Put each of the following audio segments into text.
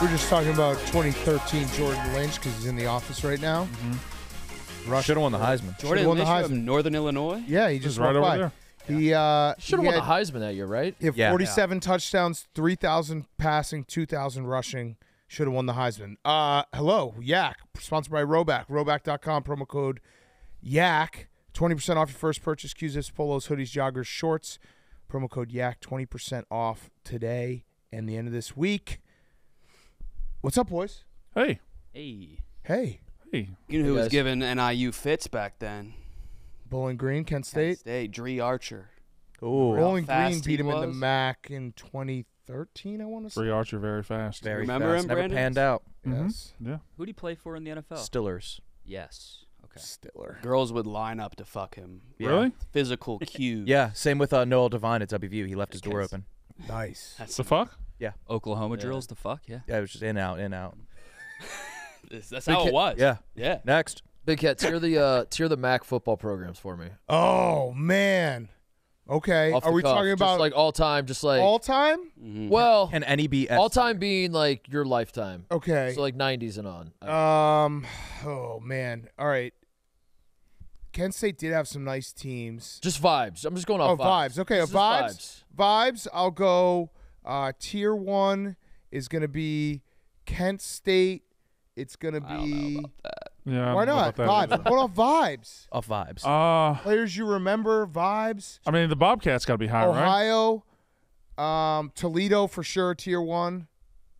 We're just talking about 2013 Jordan Lynch because he's in the office right now. Rush Should have won the Heisman. Jordan won the Lynch from Heisman. Northern Illinois. Yeah, he just right over by. there. He uh, Should have won the Heisman that year, right? He had Yeah. 47 touchdowns, 3,000 passing, 2,000 rushing. Should have won the Heisman. Uh, hello, Yak, sponsored by Rhoback. Rhoback.com, promo code YAK. 20% off your first purchase. Q-zips, polos, hoodies, joggers, shorts. Promo code YAK. 20% off today and the end of this week. What's up, boys? Hey, Hey, Hey, hey. you know who was guys. giving NIU fits back then? Bowling Green, Kent Kent State. State. Dri Archer. Ooh, Bowling Green beat he him in the? MAC in 2013, I want to say. Dri Archer very fast. very Remember fast. him, Never Brandon? panned out. Mhm. Yes. Yeah. Who'd he play for in the NFL? Stillers. yes. Okay. Stiller. Girls would line up to fuck him. Yeah. Really? Physical cues. Yeah, same with uh, Noel Devine at WVU. He left his door open. Nice. That's, The fuck? Oklahoma Yeah. drills the fuck, yeah. Yeah, it was just in out, in out. that's, that's how hit- it was. Yeah. Yeah. Next. Big Cat, tier the uh, tier the MAC football programs for me. Oh, man. Okay. Off Are we cuff, talking just about like all time? Just like all time? Mhm. well, Can any be all time being like your lifetime. Okay. So like 90s and on. Um. Oh man. All right. Kent State did have some nice teams. just vibes. I'm just going Oh, off vibes. Okay, Just vibes. Vibes. I'll go. Uh, tier one is gonna be Kent State. It's gonna I don't know be. about that. Yeah. Why don't know not? about that Vibes. What about vibes? Off vibes. Uh, Players you remember. Vibes. I mean, the Bobcats got to be high, right? Ohio. Um, Toledo for sure. Tier one.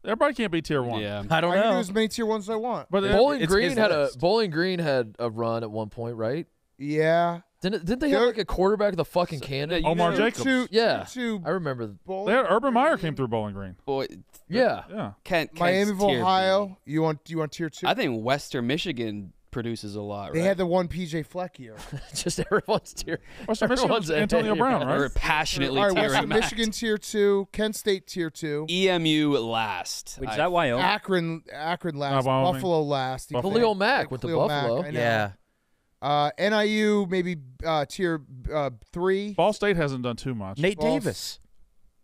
Everybody can't be tier one. Yeah. I don't I can do know. as many tier ones as I want. But Bowling It's Green had list. a Bowling Green had a run at one point, right? Yeah. Didn't didn't they have They're- like a quarterback of the fucking cannon? you Omar know- Jacobs. Two, Yeah. Two. I remember. Bowling they had Urban Meyer Green. came through Bowling Green. Boy, Yeah. Yeah. Kent, Kent's Miamiville, tier B. Ohio. You want? You want tier two? I think Western Michigan produces a lot, They right? had the one PJ Fleck year. just everyone's tier. Western Michigan Everyone's was Antonio ahead. Brown, We're right? passionately All right, tearing Western Mac. Michigan tier two, Kent State tier two, EMU last. Wait, is I- that Wyoming? Akron Akron last, Wyoming. Buffalo last. Buffalo. Khalil Mack with the Khalil Mack, Buffalo. I know. Yeah. Uh, NIU maybe uh, tier uh, three. Ball State hasn't done too much. Nate False. Davis.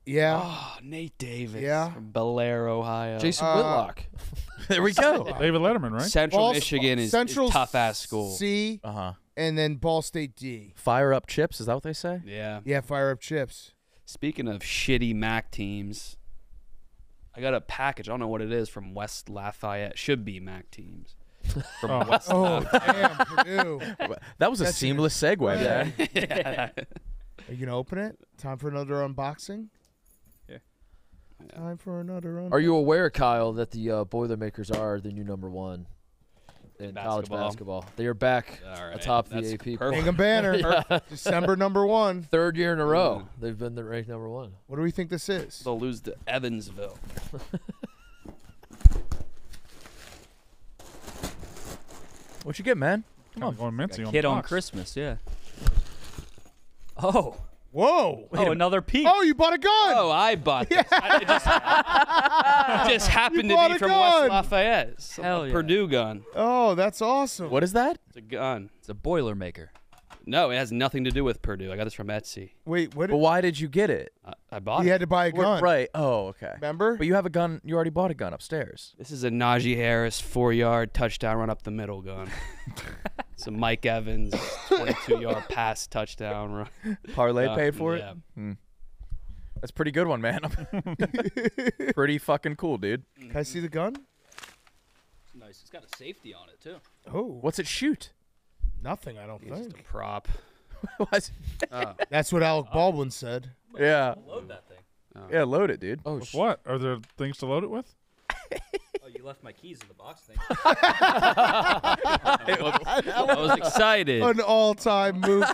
Yeah. Oh, Nate Davis. Yeah. From Bellaire, Ohio. Jason Uh, Whitlock. There we go. David Letterman, right? Central Ball- Michigan is, Central is tough ass school. C Uh huh. and then Ball State D. Fire up chips. Is that what they say? Yeah. Yeah, fire up chips. Speaking of shitty MAC teams, I got a package. I don't know what it is from West Lafayette. Should be MAC teams. From Oh. West Oh damn, Purdue. That was a That's seamless segue, man. yeah. Are you gonna open it? Time for another unboxing. Yeah. Time for another unboxing. Are you aware, Kyle, that the uh, Boilermakers are the new number one in college Basketball. basketball? They are back All right. atop the AP. perfect. poll. Hingham Banner? Yeah. December number one. Third year in a row, they've been the ranked number one. What do we think this is? They'll lose to Evansville. What you get, man? Come on, going mincy on Kid the on box. Christmas, yeah. Oh, oh. Whoa! oh, another peek. Oh, you bought a gun! Oh, I bought this. I- It just, it just happened You to bought be a from gun. West Lafayette. It's a Hell yeah. Purdue gun. Oh, that's awesome. What is that? It's a gun. It's a Boilermaker. No, it has nothing to do with Purdue. I got this from Etsy. Wait, what? But why did you get it? I, I bought He it. had to buy a gun. Right. Oh, okay. Remember? But you have a gun. You already bought a gun upstairs. This is a Najee Harris four yard touchdown run up the middle gun. it's a Mike Evans 22 yard pass touchdown run. Parlay Uh, paid for yeah. it. That's a pretty good one, man. pretty fucking cool, dude. Can I see the gun? Nice. It's got a safety on it too. Oh, What's it shoot? Nothing. I don't It's just a think. prop. What? Oh. That's what Alec uh. Baldwin said. yeah. Load that thing. Oh. Yeah, load it, dude. Oh, sh- what? Are there things to load it with? Oh, you left my keys in the box. Thing. I was excited. An all-time move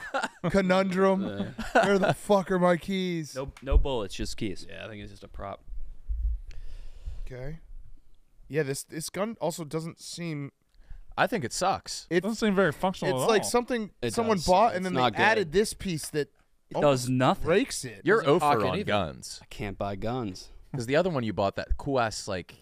conundrum. Where the fuck are my keys? no, no bullets, just keys. Yeah, I think it's just a prop. Okay. Yeah, this this gun also doesn't seem. I think it sucks. It Doesn't seem very functional it's at like all. something It someone does. bought and It's then they not good. added this piece that It does nothing. breaks it. You're Doesn't cock over on anything. guns I can't buy guns. because the other one you bought that cool ass like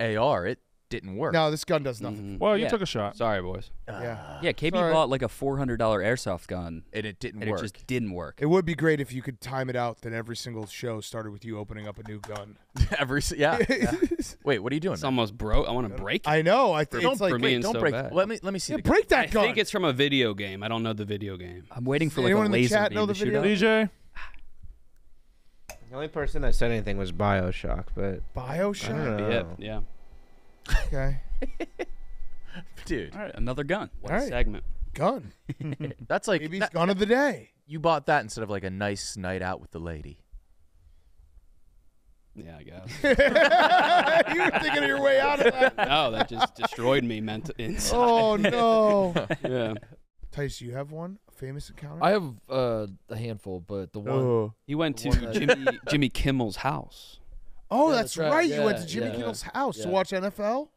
AR. It didn't work. No, this gun does nothing. Mhm. Well, you Yeah. took a shot. Sorry, boys. Yeah. Yeah, KB Sorry. bought like a four hundred dollar airsoft gun, and it didn't and work. it just didn't work. It would be great if you could time it out that every single show started with you opening up a new gun. Every s- yeah. yeah. Wait, what are you doing? It's man? almost broke. I want to break it. I know. I think don't it's like for me, wait, don't so break. bad. Let me let me see. yeah, the gun. break that I gun. think it's from a video game. I don't know the video game. I'm waiting for like anyone a in the laser chat beam know the to shoot video? up. DJ, The only person that said anything was Bioshock, but I Bioshock. don't know. Yeah, yeah. Okay. dude. All right, another gun. What All a right. segment. Gun. That's like Baby's that- gun of the day. you bought that instead of like a nice night out with the lady. Yeah, I guess. you were thinking of your way out of that. no, that just destroyed me ment- inside. Oh no. Yeah. Tice, you have one? A famous encounter? I have uh, a handful, but the one. oh. He went to one Jimmy Jimmy Kimmel's house. Oh, Yeah, that's, that's right. right. You went to Jimmy yeah. Kimmel's house to watch NFL?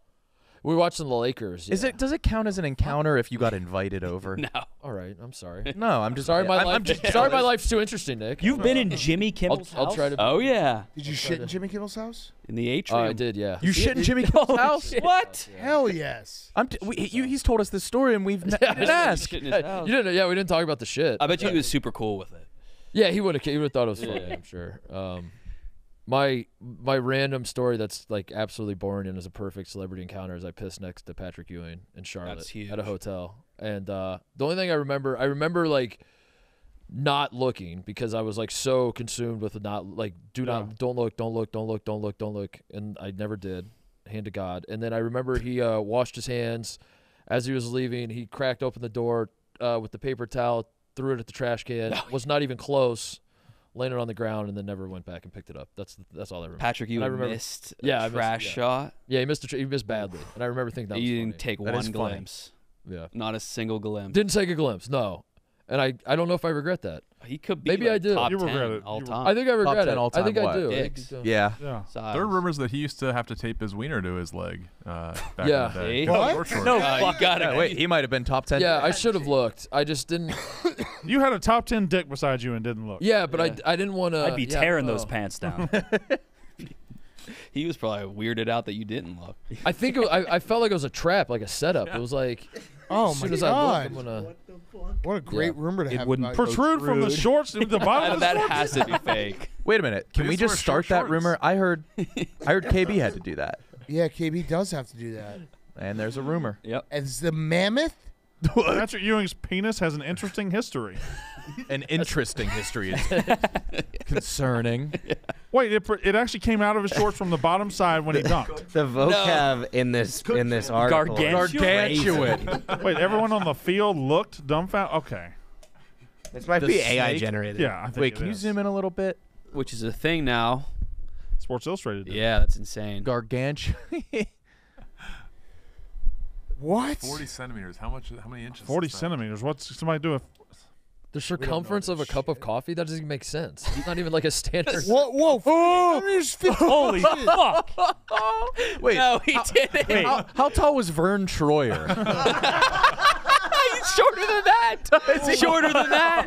We were watching the Lakers. Is it? Does it count as an encounter if you got invited over? No. All right. I'm sorry. No, I'm just Sorry, my I'm, life. I'm just sorry, my life's too interesting, Nick. You've been in Jimmy I'll, Kimmel's I'll house. try to. Oh yeah, Did you I'll shit in to- Jimmy Kimmel's house? in the Oh, atrium. I did. Yeah. You shit in Jimmy Kimmel's house? What? Hell yes. I'm t- we, you, he's told us this story and we've ne- Yeah, didn't ask. Shit in his Hey, house. you didn't. Yeah, we didn't talk about the shit. I bet you he was super cool with it. Yeah, he would have. He would have thought it was funny. I'm sure. Um, my my random story that's like absolutely boring and is a perfect celebrity encounter is I pissed next to Patrick Ewing in Charlotte That's at a hotel, and uh, the only thing I remember, I remember like not looking because I was like so consumed with not like do not Yeah. don't look don't look don't look don't look don't look. And I never did. Hand to God. And then I remember he uh, washed his hands as he was leaving. He cracked open the door uh, with the paper towel threw it at the trash can was not even close landed on the ground and then never went back and picked it up that's that's all I remember Patrick, you And I remember- missed a Yeah, I missed- yeah. shot. yeah he missed a tr- he missed badly and I remember thinking that you funny. didn't take That is one funny. glimpse. yeah Not a single glimpse. didn't take a glimpse no and I I don't know if I regret that he could be Maybe like I do. top You 10 regret it. all You time. I think I regret 10 it all-time I think I what? do I Dicks. so. Yeah. yeah. Size. There are rumors that he used to have to tape his wiener to his leg. Uh, back Yeah. In the day. See? What? Short shorts. No, Uh, fuck. you got Yeah, it. wait, he might have been top ten. Yeah, I should have looked. I just didn't. You had a top ten dick beside you and didn't look. Yeah, but Yeah. I, I didn't want to. I'd be tearing no. those pants down. He was probably weirded out that you didn't look. I think it, I, I felt like it was a trap, like a setup. It was like Oh as my soon as god. I looked, I'm gonna. what a great rumor to It have. wouldn't about- Protrude from the shorts to the bottom of the that shorts. has to be fake. Wait a minute. Can we used just wear short start that shorts. rumor? I heard, I heard KB had to do that, Yeah, KB does have to do that. and there's a rumor. yep. As the mammoth? Patrick Ewing's penis has an interesting history. An interesting history is concerning. Wait, it, it actually came out of his shorts from the bottom side when he dunked. The vocab in this in this article. Gargantuan. Gargantuan. Wait, everyone on the field looked dumbfounded. Okay. This might The be AI snake? generated. Yeah. I think Wait, it can you is. zoom in a little bit? Which is a thing now. Sports Illustrated. did. Yeah, that's insane. Gargantuan. What? Forty centimeters. How much? How many inches? Forty is that? centimeters. What's somebody do? If, The circumference of a cup of coffee that doesn't even make sense. It's not even like a standard. Whoa, whoa. Oh, Holy fuck! Wait, no, he didn't. how, how tall was Verne Troyer? He's shorter than that. He's shorter than that.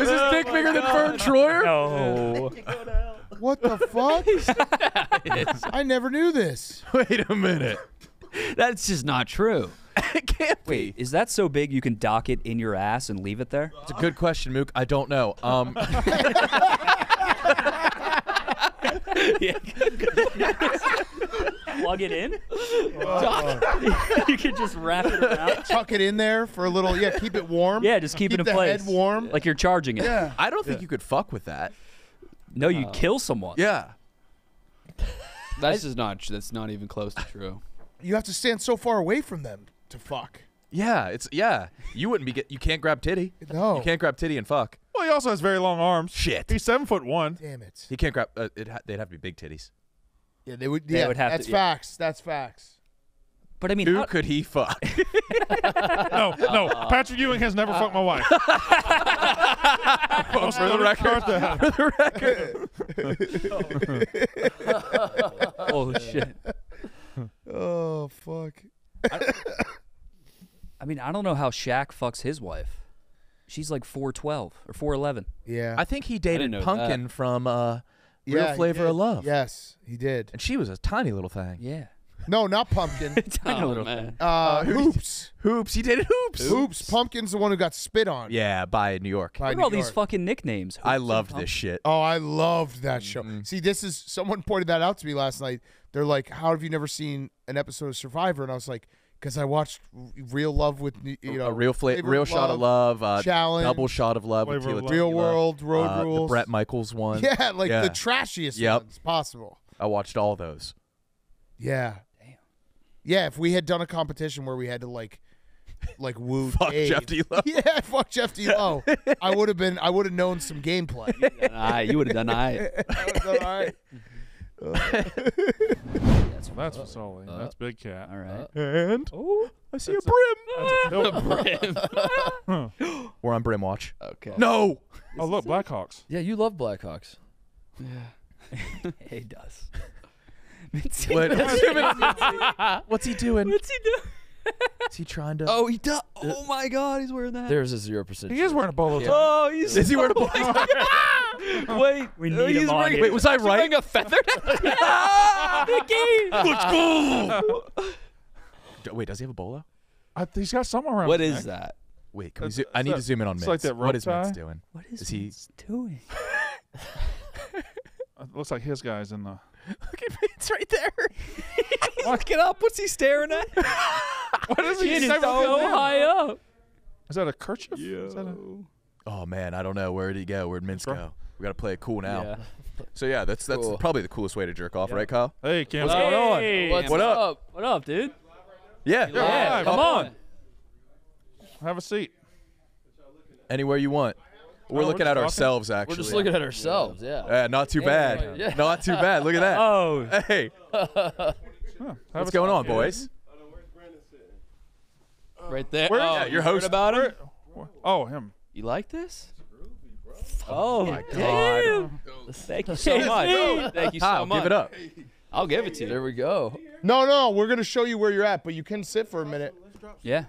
Is his dick bigger than Verne Troyer? No. What the fuck? I never knew this. Wait a minute. That's just not true. It can't Wait, be. is that so big you can dock it in your ass and leave it there? It's a good question, Mook. I don't know. Um, Plug it in. you can just wrap it around. Tuck it in there for a little. Yeah, keep it warm. Yeah, just keep, it in the place. head warm. Like you're charging it. Yeah. I don't think you could fuck with that. No, you'd kill someone. Yeah. That's just not. That's not even close to true. You have to stand so far away from them to fuck. Yeah, it's yeah. You wouldn't be get. You can't grab titty. No. You can't grab titty and fuck. well, he also has very long arms. Shit. He's seven foot one. Damn it. He can't grab. Uh, it ha- they'd have to be big titties. Yeah, they would. They Yeah, would have that's to- yeah. facts. That's facts. But I mean, Who how, could he fuck? No, no. Patrick Ewing has never fucked my wife. For the record. For the record. oh shit. Oh fuck. I mean, I don't know how Shaq fucks his wife. She's like 412 or 411. Yeah. I think he dated know Pumpkin from uh, Real yeah, Flavor of Love. Yes, he did. And she was a tiny little thing. Yeah. No, not pumpkin. oh, little man. Uh, hoops. Hoops. He dated hoops. Hoops. Pumpkin's the one who got spit on. Yeah, by New York. by Look at New all these York. fucking nicknames. I Hoops and loved this shit. Oh, I loved that show. Mm-hmm. See, this is someone pointed that out to me last night. They're like, "How have you never seen an episode of Survivor?" And I was like, "Because I watched R- Real Love with you know a real fla- Flavor real of shot of love, uh, Challenge, double shot of love with Flavor Tila of Real Tequila, World, Road uh, the Rules. Bret Michaels one. yeah, like Yeah. the trashiest Yep. ones possible. I watched all those. Yeah. Yeah, if we had done a competition where we had to like, like woo Fuck Dave. Jeff D-Lo. Yeah, fuck Jeff D'Lo. I would have been. I would have known some gameplay. You would have done I. I was all right. So that's Fasoli. that's Big Cat. All right. And Oh, I see a brim. brim. We're on brim watch. okay. No. Oh look, Blackhawks. Yeah, you love Blackhawks. Yeah. he does. What? What's he doing? What's he doing? Is he trying to? Oh, he does. Oh my God, he's wearing that. There's a zero percent. He is wearing a bolo tie. Oh, he's. Is he wearing a bolo Wait, We uh, need he's him on wearing, here. Wait, was I he's wearing right? a feather? Mickey. Let's go. D- Wait, does he have a bolo? I, he's got something around. What his is neck. that? Wait, can we It's- zo- I need that- to zoom in on it's Mintz. like that rope what is Mintz tie. doing? What is, Is he? Vince doing? It looks like his guy's in the. Look at Mintz right there. Look it up. What's he staring at? What is He he? is so with his high up. Is that a kerchief? Is that a- Oh man, I don't know. Where did he go? Where'd Mintz Bro. go? We gotta play it cool now. Yeah. So yeah, that's that's Cool. probably the coolest way to jerk off, right, Kyle? Hey, Cam. What's going on? Hey, What's What up? up? What up, dude? Yeah. Yeah, Yeah, live. come Hop on. Have a seat. Anywhere you want. We're Oh, we're looking at talking? ourselves actually. We're just looking at ourselves. Yeah. Yeah, not too bad. Yeah. Not too bad. Look at that. Oh, Hey, Huh, what's going seat. on, boys? Right there. Where- oh, Yeah, your host- about him? Oh, him. You like this? oh, oh my God. damn. Thank you so much. Thank you so Kyle, much. give it up. I'll give it to you. There we go. No, no, we're gonna show you where you're at, but you can sit for a minute. Yeah.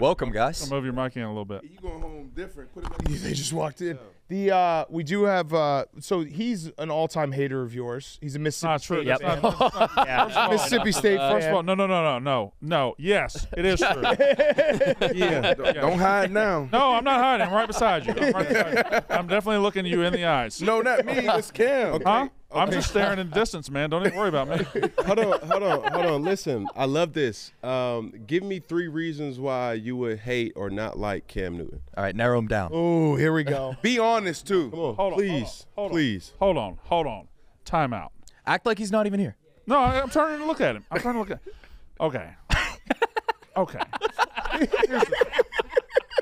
Welcome, guys. I'll move your mic in a little bit. You going home different. Put it back. They just walked in. The uh, we do have uh, so he's an all-time hater of yours. He's a Mississippi Not true. State, Yep. not- not- Yeah. Mississippi State First of all, no, no, no, no, no, no. Yes, it is true. Yeah. Don't, don't hide now. No, I'm not hiding. I'm right beside you. I'm, right beside you. I'm definitely looking you in the eyes. No, not me. It's Cam. Huh? I'm just staring in the distance, man. Don't even worry about me. hold on, hold on, hold on. Listen, I love this. Um, give me three reasons why you would hate or not like Cam Newton. All right, narrow them down. Oh, here we go. Be honest too. Come on, Hold on, please, on, hold on. please. Hold on, hold on. Time out. Act like he's not even here. No, I- I'm trying to look at him. I'm trying to look at. Okay. Okay. Here's the thing.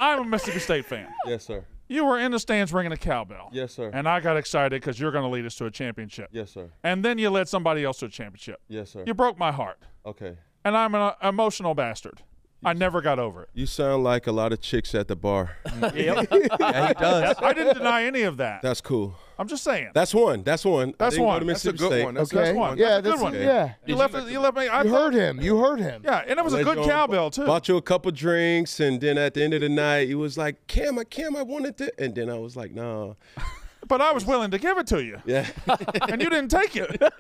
I'm a Mississippi State fan. Yes, sir. You were in the stands ringing a cowbell. Yes, sir. And I got excited because you're going to lead us to a championship. Yes, sir. And then you led somebody else to a championship. Yes, sir. You broke my heart. Okay. And I'm an uh, emotional bastard. I never got over it. You sound like a lot of chicks at the bar. Yeah, he does. I didn't deny any of that. That's cool. I'm just saying. That's one. That's one. That's one. to That's a Mississippi good State. one. That's Okay. one. Yeah, That's a good that's one. yeah. You left, it, you left me. I You heard him. You heard him. Yeah, and it was a good cowbell too. Bought you a couple drinks, and then at the end of the night, he was like, "Cam, I Cam, I wanted to," and then I was like, "No." But I was willing to give it to you, Yeah. and you didn't take it. that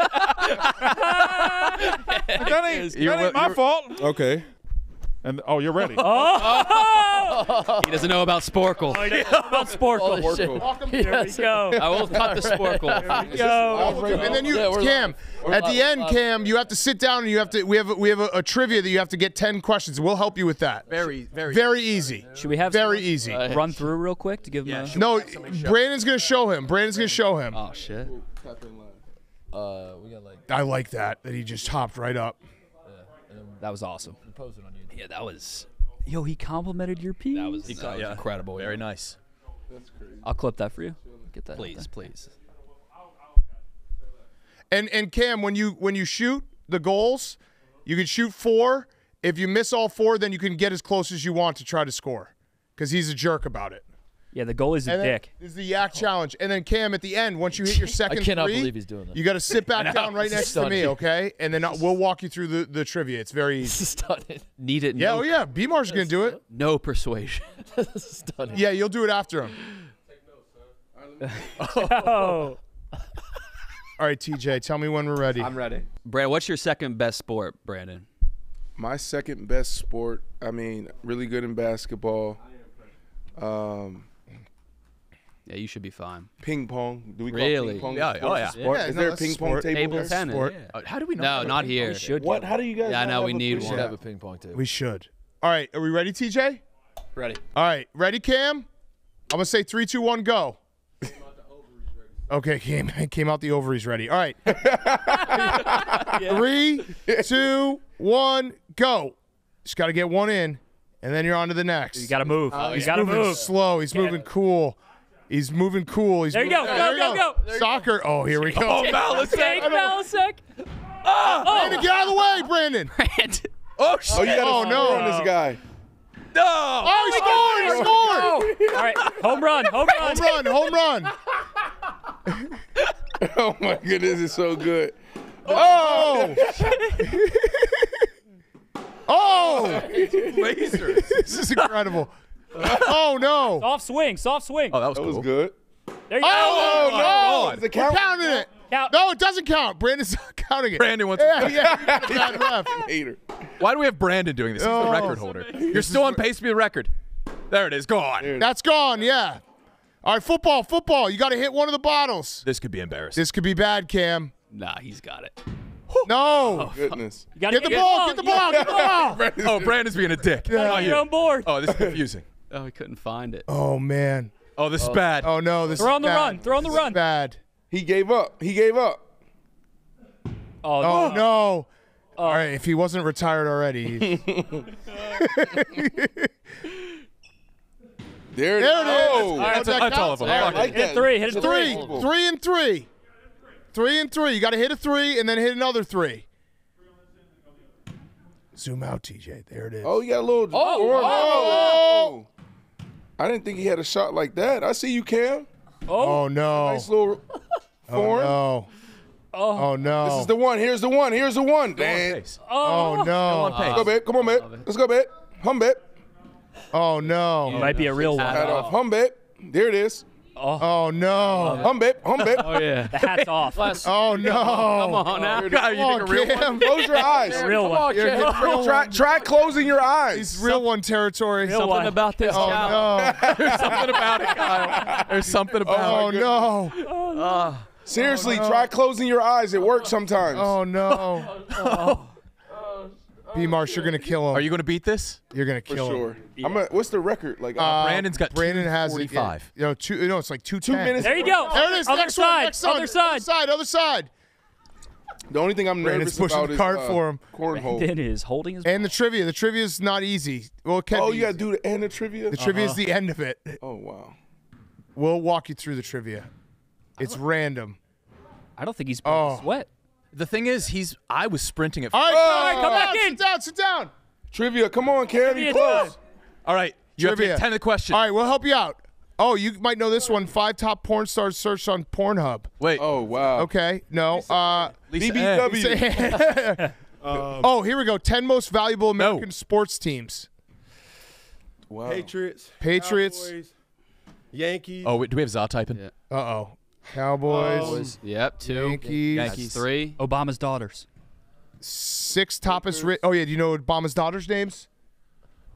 ain't, that ain't my you're- fault. okay. And oh, you're ready. He doesn't know about Sporcle. about Sporcle. Holy shit. There we go. I will cut the Sporcle. Yo. And then you, Yeah, Cam, live. At the live. end, Cam, you have to sit down and you have to. We have a, we have a, a trivia that you have to get ten questions. We'll help you with that. Very, very. Very easy. Should we have Very someone easy. run through real quick to give him a No, Brandon's gonna show him. Brandon's gonna show him. Oh shit. Uh, we got like I like that that he just hopped right up. That was awesome. posted on YouTube. Yeah, that was Yo, he complimented your piece. that was, that was yeah. incredible. Very nice. I'll clip that for you. Get that. Please, please. And and Cam, when you when you shoot the goals, you can shoot four. If you miss all four, then you can get as close as you want to try to score, because he's a jerk about it. Yeah, the goalie's a And dick. This is the yak challenge. And then Cam, at the end, once you hit your second I cannot three, believe he's doing that. you got to sit back down right next to me, Stunning. okay? And then I'll- we'll walk you through the, the trivia. It's very easy. Stunning. Need it. Yeah, no, oh yeah. B-Mar's gonna do it. no persuasion. Stunning. Yeah, you'll do it after him. Oh. All right, TJ, tell me when we're ready. I'm ready. Brad, what's your second best sport, Brandon? My second best sport. I mean, really good in basketball. Um, Yeah, you should be fine. ping pong. Do we call Really? ping pong? Yeah, a oh, yeah. Sport? Yeah, Is no, there a that's a ping pong sport. table Table tennis. Sport. Uh, How do we know? No, not here. We should. What? How do you guys? Yeah, I know, we a need ping We should have a ping pong table. We should. All right, are we ready, TJ? Ready? All right, ready, Cam? I'm gonna say three, two, one, go. Okay, came came out the ovaries ready. All right. Three, two, one, go. Just got to get one in, and then you're on to the next. You got to move. Oh, you yeah. moving move. slow. He's moving cool. He's moving cool. He's There you moving- go. there Go, you go, go. Soccer. Oh, here we go. Oh, Malasek. Take Malasek. Oh! Oh! Brandon, get out of the way, Brandon. Oh, shit. Oh, you gotta Oh, no. on this guy. No. Oh, he oh scored! He scored! All right. Home run. Home run. Home run! Home run! Oh my goodness, it's so good. Oh! oh! Laser. This is incredible. Oh no! Soft swing. Soft swing. Oh, that was That cool. was good. There you Oh go. no! Oh, God. Does it We're count? counting it. Count. No, it doesn't count. Brandon's not counting it. Brandon wants. Yeah, yeah. you're the. Hater. Why do we have Brandon doing this? He's the Oh. record holder. You're still on pace to be the record. There it is. Go on. That's gone. Yeah. All right, football, football. You got to hit one of the bottles. This could be embarrassing. This could be bad, Cam. Nah, he's got it. No. Oh, oh, goodness. You gotta Get the ball. Get the ball. Get the ball. Oh, Brandon's being a dick. Get Not your you. own board. Oh, this is confusing. Oh, he couldn't find it. Oh man. Oh, this is oh. bad. Oh no. This is bad. Throw is on the bad. run. Throw on the This is run. Bad. He gave up. He gave up. Oh, Oh no. Oh. All right. If he wasn't retired already. he's- There it There it is. is. All right, That's, that that's all counts. of them. I Fuck like. Hit that. three. Hit a three, three. three and three, three and three. You got to hit a three and then hit another three. Zoom out, TJ. There it is. Oh, you got a little. Oh, oh. oh. I didn't think he had a shot like that. I see you, Cam. Oh, oh no. Nice little oh no. Oh no. This is the one. Here's the one. Here's the one. Damn. Pace. oh no. Let's go, babe. Come on, babe. Let's go, babe. Hum, babe. Oh no. Might be a real one. Hat off. Hum, babe. There it is. Oh. oh no. Oh. Hum, babe. Hum, babe. Oh yeah. The hat's off. Oh no. Come on now. God, you think a Come real on, one? Cam. Close your eyes. Real Come one. on, Cam. real Try, one. try closing your eyes. It's real one territory. Real Something one. about this. Oh Cal. no. There's something about it, Kyle. There's something about Oh it. no. Oh, Seriously, try closing your eyes. It works sometimes. Oh no. B Marsh, you're gonna kill him. Are you going to beat this? You're gonna for kill him. sure. I'm a, what's the record? Like, Uh, Brandon's got Brandon has it. Yeah. 245. You know, two. No, it's like two. two minutes. There you go. There it is. Other next side. One, next one. Other side. Other side. Other side. The only thing I'm Brandon's nervous pushing about the is cart uh, for him. cornhole. Brandon is holding his. And the trivia. The trivia is not easy. Well, it can Oh, be you got to easy. do the and the trivia. The trivia is the end of it. Oh wow. We'll walk you through the trivia. It's random. I don't think he's Oh. sweat. The thing is, he's. I was sprinting at. All right, Oh. all right, come back sit in. down, sit down. Trivia. Come on, Cam. Trivia close. time. All right. You have to Trivia. get 10 of the question. All right, we'll help you out. Oh, you might know this one. Five top porn stars searched on Pornhub. Wait. Oh wow. Okay, no. Uh, Lisa Ann. BBW. oh, here we go. Ten most valuable American sports teams. Wow. Patriots. Patriots. Cowboys, Yankees. Oh, wait, do we have Za typing? Yeah. Uh oh. Cowboys. Boys. Yep. Two. Yankees. Yankees. Three. Obama's daughters. Six toppest. Ri- oh yeah. Do you know Obama's daughters' names?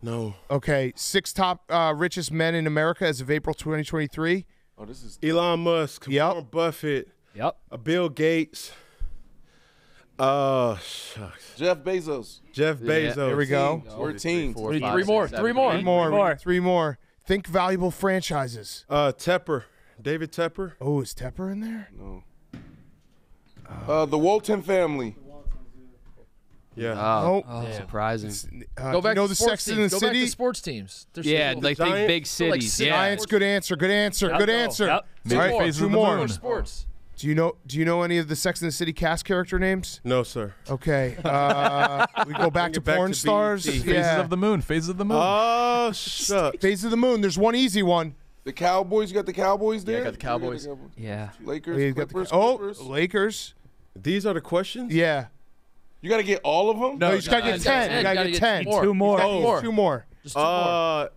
No. Okay. Six top uh, richest men in America as of April 2023. Oh, this is. Elon Musk. Yep. Warren Buffett. Yep. Uh, Bill Gates. Uh, shucks. Jeff Bezos. Jeff Bezos. Here we go. We're teams. four, We need five, three six, more. seven, Three more. Three more. Three more. Three more. Think valuable franchises. Uh, Tepper. David Tepper. Oh, is Tepper in there? No. Uh, the Walton family. Yeah. Oh, Oh. surprising. Uh, Go back you know to the sports Sex in teams. the Go back City? to sports teams. There's Yeah, still- like think Giants? big Still like cities. six yeah. Giants. Good answer. Good answer. Yep. Good answer. Yep. All right, Phases two of the more. moon. sports. Do you know? Do you know any of the Sex in the City cast character names? No, sir. Okay. Uh, we go back to it back porn to stars. BET. Phases Yeah. of the moon. Phases of the moon. Oh, shucks. Phase of the Moon. There's one easy one. The Cowboys. You got the Cowboys there. I got the Cowboys. Yeah. Lakers. You got the- Clippers. oh, Clippers. Lakers. These are the questions? Yeah. You got to get all of them. No, you just gotta get ten. ten. You gotta get ten. more. Two more. Oh, more. two more. Just two more. Uh,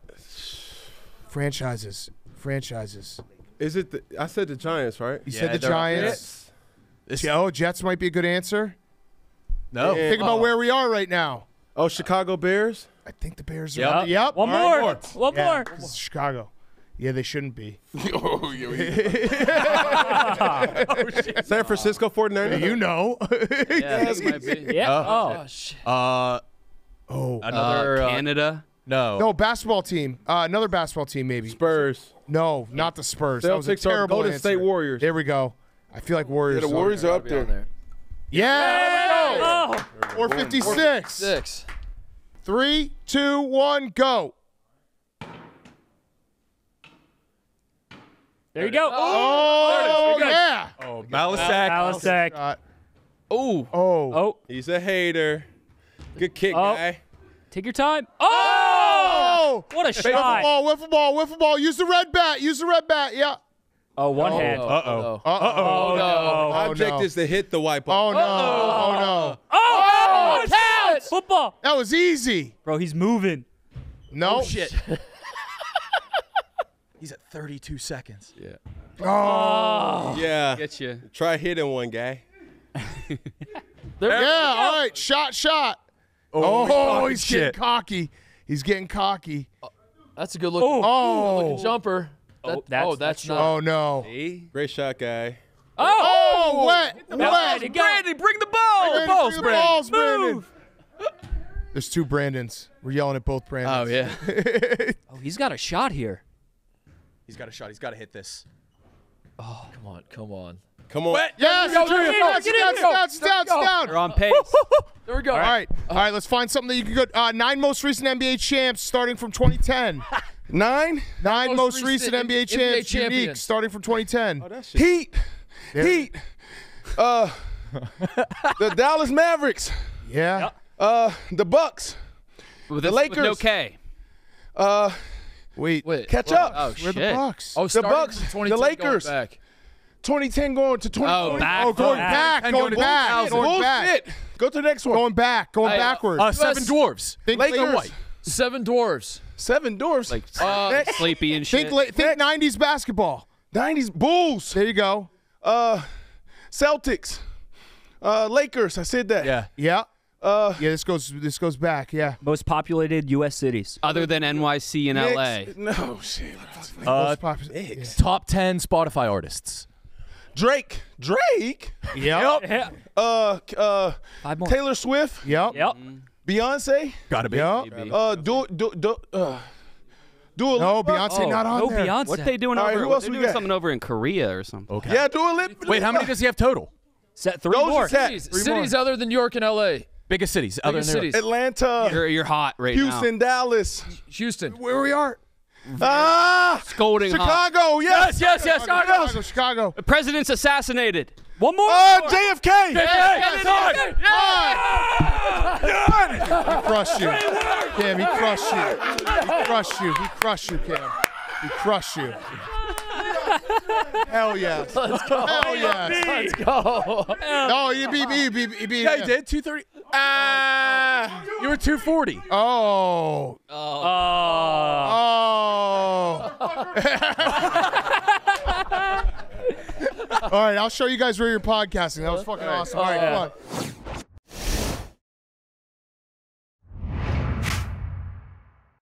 Franchises. Franchises. is it the, I said the Giants, right? You Yeah, said the they're up. Giants. Oh, Jets might be a good answer. No. Yeah. Think about where we are right now. Oh, Chicago Bears. I think the Bears are. Yep. Yep. One All right. more. One Yeah, more. 'cause it's Chicago. Yeah, they shouldn't be. oh, yeah, yeah. San Francisco 49ers. you know. Yeah, this might be. Yeah. Oh. Oh. shit. Uh, oh. another. Uh, uh, Canada. no. No, basketball team. Uh, another basketball team, maybe. Spurs. No, not the Spurs. That was a Celtics or terrible Golden answer. State Warriors. There we go. I feel like Warriors. Yeah, the Warriors are up Gotta be on there. Yeah. Oh. 456. Six. Three, two, one, go. There you go. Oh, There it is. yeah. Oh, Malisak. Alistair. Uh, Oh. oh. Oh, He's a hater. Good kick, Oh. guy. take your time. Oh! Oh. What a shot. Wiffle ball, wiffle ball, wiffle ball. Use the red bat. Use the red bat. Yeah. Oh, one hand. Oh, Uh-oh. Uh-oh. Oh, no. Object is to hit the white ball. Oh, no. Oh, no. Oh, it counts. Football. That was easy. Bro, he's moving. No. Shit. He's at 32 seconds. Yeah. Oh. oh. Yeah. Get you. Try hitting one, guy. Yeah. All right. Shot, shot. Oh, oh he's, shit. getting cocky. He's getting cocky. Uh, that's a good looking, Oh. looking jumper. Oh, that's- oh, that's that's not. Oh, no. See? Great shot, guy. Oh, oh wet. Now, Wet. Brandon. Brandon, bring the ball. Brandon, balls, bring the Brandon. balls, Brandon. Move. There's two Brandons. We're yelling at both Brandons. Oh yeah. Oh, he's got a shot here. He's got a shot. He's got to hit this. Oh, come on, come on. Come on. Yes, Get in Drew, there, down, get in down, there. down, down, down. They're on pace. There we go. All right, all right. Let's find something that you can go. Uh, nine most recent NBA champs starting from 2010. Nine. Nine Most most, recent recent NBA NBA champs unique champions. starting from 2010. Oh, that shit. Heat. There- Heat. Uh, the Dallas Mavericks. Yeah. Uh, the Bucks. With The this- with no Lakers. K. Uh, Wait. Wait. catch what? up. Oh We're shit. the Bucks. Oh, the Bucks, the 2010 going Lakers. Back. 2010 going to 20. Oh, back. oh, going back. back. Going back. Going back. Bullshit. Go to the next one. Going back. Going Hey, uh, backward. Uh, seven US dwarves. think Lakers. Lakers. White. Seven dwarves. Seven doors. Like Uh, Next. sleepy and shit. Think, la- think 90s basketball. 90s Bulls. There you go. Uh, Celtics. Uh, Lakers. I said that. Yeah. Yeah. Uh, Yeah. This goes. This goes back. Yeah. Most populated U.S. cities. Other than NYC and LA. Knicks. No shit. Uh, Most popular- yeah. top 10 Spotify artists. Drake. Drake. Yep. Yeah. Uh, uh, Five more. Taylor Swift. Yep. Yep. Beyonce. Gotta be. Yep. Maybe. Uh, do do do. Uh, Dua No, Lipa. Beyonce Oh, not on No there. Beyonce. What they doing All right, over? who else they're we doing got? something over in Korea or something. Okay. Yeah, Dua Lipa. Wait, how many does he have total? Set three Those more. are set. Cities, cities other than New York and L.A. Biggest cities. Other Biggest than cities. Atlanta. You're, you're hot right now. Houston. Dallas. Houston. Where we are? Ah. now. Scolding hot. Chicago. Yes. Yes, yes, Chicago. Chicago. Chicago. The president's assassinated. One more. Uh, JFK. He crushed you. Cam, he crushed you. He crushed you. He crushed you, Cam. He crushed you. Hell yes. Hell yeah. Let's go. No, you beat me. You beat, you beat Yeah, him. did. 230. Ah. You were 240. Oh. Oh. Oh. All right, I'll show you guys where you're podcasting. That was fucking awesome. All right, come on.